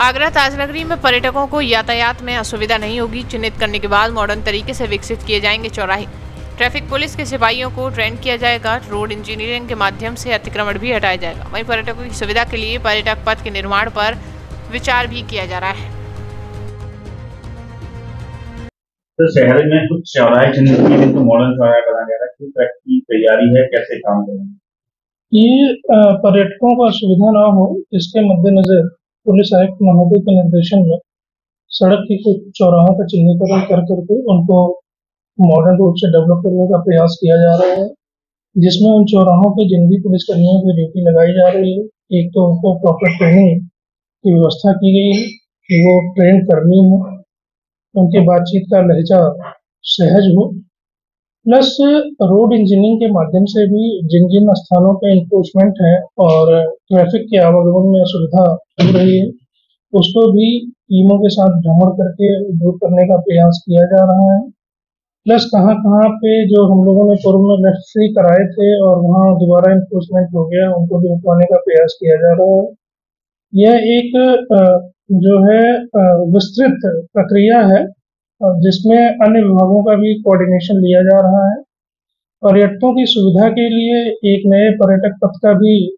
आगरा ताजनगरी में पर्यटकों को यातायात में असुविधा नहीं होगी। चिन्हित करने के बाद मॉडर्न तरीके से विकसित किए जाएँगे चौराहे। ट्रैफ़िक पुलिस के सिपाहियों को ट्रेन किया जाएगा। रोड इंजीनियरिंग के माध्यम से अतिक्रमण भी हटाया जाएगा। वहीं पर्यटकों की सुविधा के लिए पर्यटक पथ के निर्माण पर विचार भी किया जा रहा है। तो शहर में कुछ चौराहे चिन्हित किए जिनको मॉडर्न चौराहा बनाया जा रहा है? किस तरह की तैयारी है? कैसे काम करेंगे? ये पर्यटकों को असुविधा ना हो इसके मद्देनजर पुलिस आयुक्त महोदय के निर्देशन में सड़क की कुछ चौराहों का चिन्हीकरण कर करके उनको मॉडर्न रूप से डेवलप करने का प्रयास किया जा रहा है, जिसमें उन चौराहों पे जिन भी पुलिसकर्मियों की ड्यूटी लगाई जा रही है, एक तो उनको प्रॉपर ट्रेनिंग की व्यवस्था की गई है कि वो ट्रेन कर्मी हो, उनके बातचीत का लहजा सहज हो प्लस रोड इंजीनियरिंग के माध्यम से भी जिन जिन स्थानों पे इंक्रोचमेंट है और ट्रैफ़िक के आवागमन में असुविधा हो रही है, उसको भी टीमों के साथ भ्रमण करके दूर करने का प्रयास किया जा रहा है। प्लस कहाँ कहाँ पे जो हम लोगों ने पूर्व में लेफ़्ट फ्री कराए थे और वहाँ दोबारा इन्फोर्समेंट हो गया, उनको भी रुकवाने का प्रयास किया जा रहा है। यह एक जो है विस्तृत प्रक्रिया है जिसमें अन्य विभागों का भी कोऑर्डिनेशन लिया जा रहा है। पर्यटकों की सुविधा के लिए एक नए पर्यटक पथ का भी